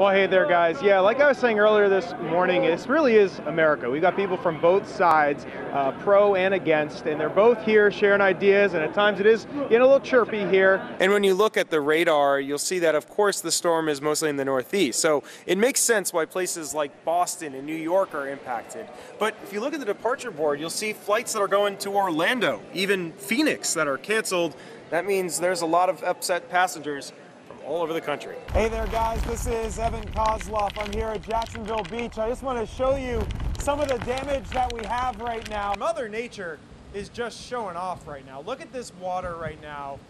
Well, hey there, guys. Yeah, like I was saying earlier this morning, this really is America. We've got people from both sides, uh, pro and against, and they're both here sharing ideas, and at times it is getting a little chirpy here. And when you look at the radar, you'll see that, of course, the storm is mostly in the northeast. So it makes sense why places like Boston and New York are impacted. But if you look at the departure board, you'll see flights that are going to Orlando, even Phoenix, that are canceled. That means there's a lot of upset passengers all over the country. Hey there, guys. This is Evan Koslof. I'm here at Jacksonville Beach. I just want to show you some of the damage that we have right now. Mother Nature is just showing off right now. Look at this water right now.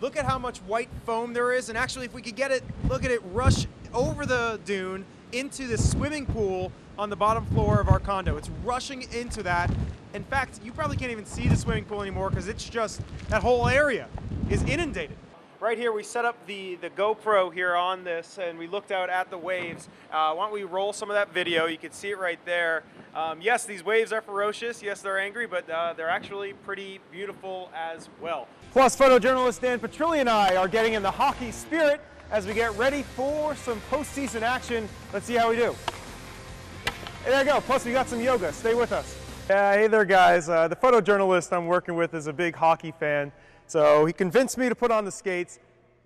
Look at how much white foam there is. And actually, if we could get it, look at it rush over the dune into the swimming pool on the bottom floor of our condo. It's rushing into that. In fact, you probably can't even see the swimming pool anymore because it's just, that whole area is inundated right here we set up the, the GoPro here on this and we looked out at the waves. Uh, why don't we roll some of that video? You can see it right there. Um, yes, these waves are ferocious. Yes, they're angry, but uh, they're actually pretty beautiful as well. Plus, photojournalist Dan Petrilli and I are getting in the hockey spirit as we get ready for some postseason action. Let's see how we do. There you go. Plus, we got some yoga. Stay with us. Yeah, hey there, guys. Uh, the photojournalist I'm working with is a big hockey fan. So he convinced me to put on the skates.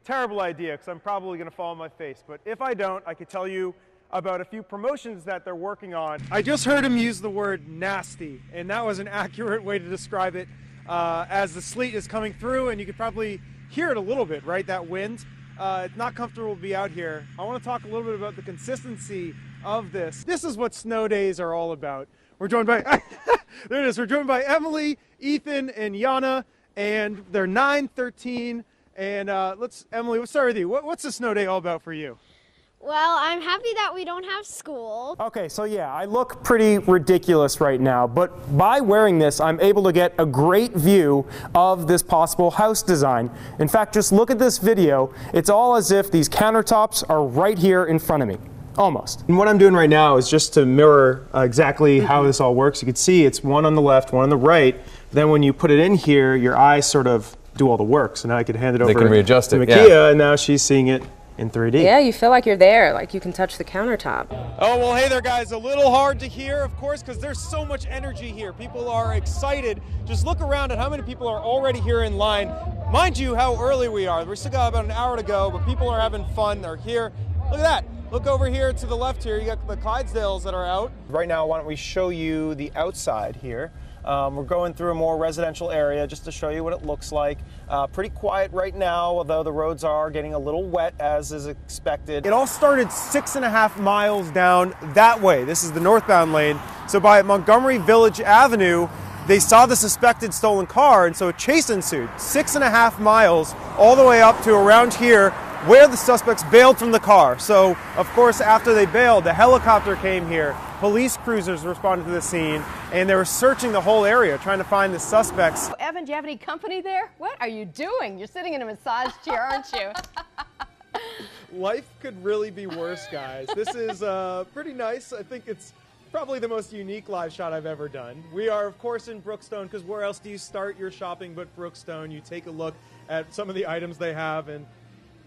Terrible idea because I'm probably going to fall on my face. But if I don't, I could tell you about a few promotions that they're working on. I just heard him use the word nasty, and that was an accurate way to describe it uh, as the sleet is coming through, and you could probably hear it a little bit, right? That wind. Uh, it's not comfortable to be out here. I want to talk a little bit about the consistency of this. This is what snow days are all about. We're joined by, there it is, we're joined by Emily, Ethan, and Yana and they're 9, 13, and uh, let's, Emily, let's start with you. What, what's the snow day all about for you? Well, I'm happy that we don't have school. Okay, so yeah, I look pretty ridiculous right now, but by wearing this, I'm able to get a great view of this possible house design. In fact, just look at this video. It's all as if these countertops are right here in front of me. Almost. And what I'm doing right now is just to mirror uh, exactly how this all works. You can see it's one on the left, one on the right. Then when you put it in here, your eyes sort of do all the work. So now I could hand it over they over can readjust to it, Makia, yeah. and now she's seeing it in 3D. Yeah, you feel like you're there, like you can touch the countertop. Oh, well, hey there, guys. A little hard to hear, of course, because there's so much energy here. People are excited. Just look around at how many people are already here in line. Mind you, how early we are. We still got about an hour to go, but people are having fun. They're here. Look at that. Look over here to the left here. You got the Clydesdales that are out. Right now, why don't we show you the outside here. Um, we're going through a more residential area just to show you what it looks like. Uh, pretty quiet right now, although the roads are getting a little wet as is expected. It all started six and a half miles down that way. This is the northbound lane. So by Montgomery Village Avenue, they saw the suspected stolen car, and so a chase ensued. Six and a half miles all the way up to around here where the suspects bailed from the car. So, of course, after they bailed, the helicopter came here, police cruisers responded to the scene, and they were searching the whole area trying to find the suspects. Evan, do you have any company there? What are you doing? You're sitting in a massage chair, aren't you? Life could really be worse, guys. This is uh, pretty nice. I think it's probably the most unique live shot I've ever done. We are, of course, in Brookstone, because where else do you start your shopping but Brookstone? You take a look at some of the items they have, and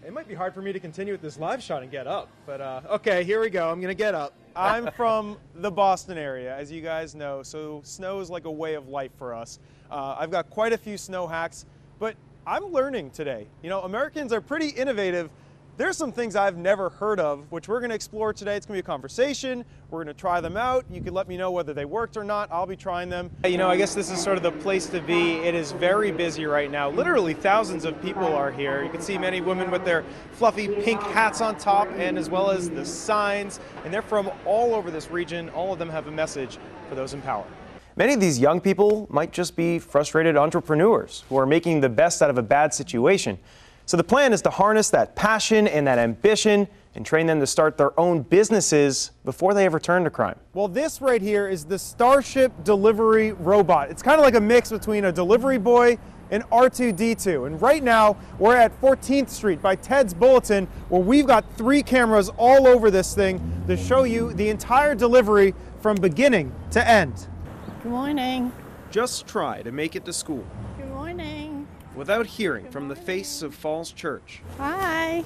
it might be hard for me to continue with this live shot and get up, but uh, okay, here we go. I'm gonna get up. I'm from the Boston area, as you guys know, so snow is like a way of life for us. Uh, I've got quite a few snow hacks, but I'm learning today. You know, Americans are pretty innovative there's some things I've never heard of, which we're going to explore today. It's going to be a conversation. We're going to try them out. You can let me know whether they worked or not. I'll be trying them. You know, I guess this is sort of the place to be. It is very busy right now. Literally thousands of people are here. You can see many women with their fluffy pink hats on top and as well as the signs. And they're from all over this region. All of them have a message for those in power. Many of these young people might just be frustrated entrepreneurs who are making the best out of a bad situation. So the plan is to harness that passion and that ambition and train them to start their own businesses before they ever turn to crime. Well, this right here is the Starship Delivery Robot. It's kind of like a mix between a delivery boy and R2D2. And right now, we're at 14th Street by Ted's Bulletin, where we've got three cameras all over this thing to show you the entire delivery from beginning to end. Good morning. Just try to make it to school. Good morning. Without hearing from the face of Falls Church. Hi.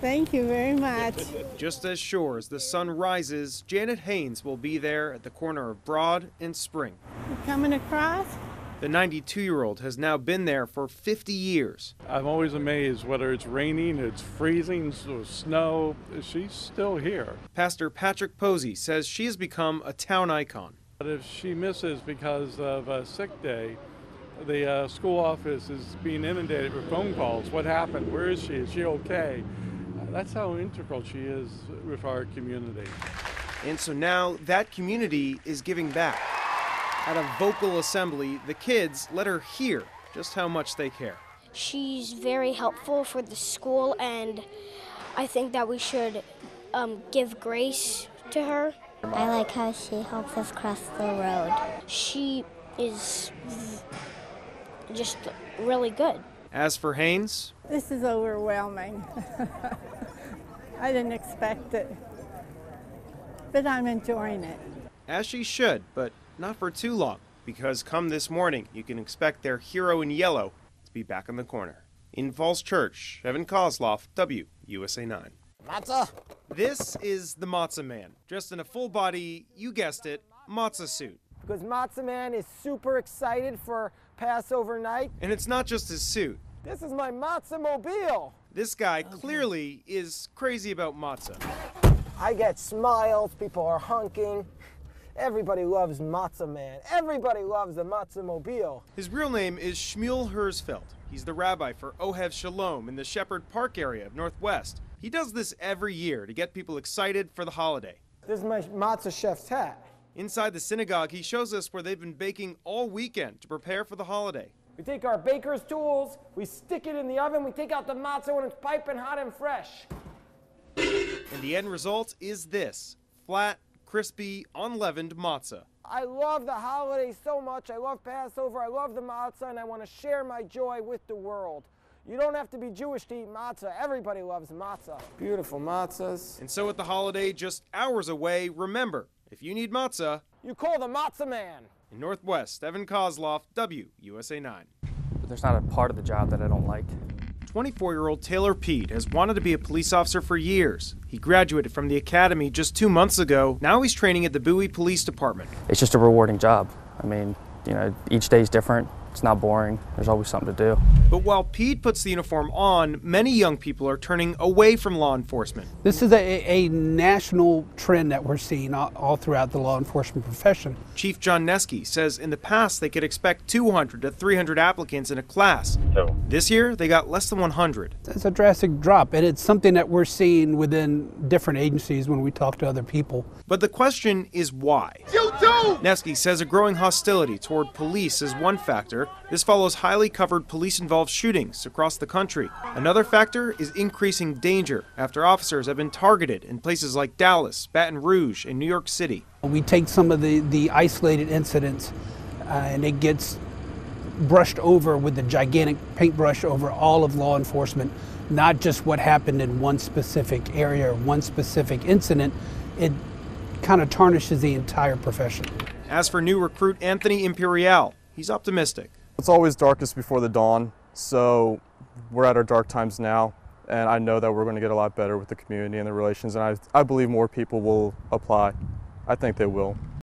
Thank you very much. Just as sure as the sun rises, Janet Haynes will be there at the corner of Broad and Spring. You coming across? The 92 year old has now been there for 50 years. I'm always amazed whether it's raining, it's freezing, or snow, she's still here. Pastor Patrick Posey says she has become a town icon. But if she misses because of a sick day, the uh, school office is being inundated with phone calls. What happened? Where is she? Is she okay? Uh, that's how integral she is with our community. And so now that community is giving back. At a vocal assembly, the kids let her hear just how much they care. She's very helpful for the school, and I think that we should um, give grace to her. I like how she helps us cross the road. She is just really good. As for Haynes, This is overwhelming. I didn't expect it, but I'm enjoying it. as she should, but not for too long, because come this morning, you can expect their hero in yellow to be back in the corner. In Falls Church, Evan Koslof, WUSA 9. Matzah? This is the Matzah Man, dressed in a full body, you guessed it, matzah suit. Because Matzah Man is super excited for Passover night. And it's not just his suit. This is my Matzah mobile. This guy clearly is crazy about matzah. I get smiles, people are honking. Everybody loves Matzah Man. Everybody loves the Matzah mobile. His real name is Shmuel Herzfeld. He's the rabbi for Ohev Shalom in the Shepherd Park area of Northwest. He does this every year to get people excited for the holiday. This is my Matzah chef's hat. Inside the synagogue, he shows us where they've been baking all weekend to prepare for the holiday. We take our baker's tools, we stick it in the oven, we take out the matzah when it's piping hot and fresh. And the end result is this flat, crispy, unleavened matzah. I love the holidays so much. I love Passover. I love the matzah, and I want to share my joy with the world. You don't have to be Jewish to eat matzah. Everybody loves matzah. Beautiful matzahs. And so, with the holiday just hours away, remember if you need matzah, You call the matzah man. in Northwest, Evan Koslof, WUSA 9. But there's not a part of the job that I don't like. 24 year old Taylor Pete has wanted to be a police officer for years. He graduated from the academy just two months ago. Now he's training at the Bowie Police Department. It's just a rewarding job. I mean, you know, each day's different. It's not boring. There's always something to do. But while Pete puts the uniform on, many young people are turning away from law enforcement. This is a, a national trend that we're seeing all, all throughout the law enforcement profession. Chief John Nesky says in the past they could expect 200 to 300 applicants in a class. This year, they got less than 100. It's a drastic drop, and it's something that we're seeing within different agencies when we talk to other people. But the question is why? You Nesky says a growing hostility toward police is one factor. This follows highly covered police involved shootings across the country. Another factor is increasing danger after officers have been targeted in places like Dallas, Baton Rouge, and New York City. We take some of the, the isolated incidents uh, and it gets brushed over with the gigantic paintbrush over all of law enforcement, not just what happened in one specific area or one specific incident. It kind of tarnishes the entire profession. As for new recruit Anthony Imperial, he's optimistic. It's always darkest before the dawn, so we're at our dark times now, and I know that we're going to get a lot better with the community and the relations, and I, I believe more people will apply. I think they will.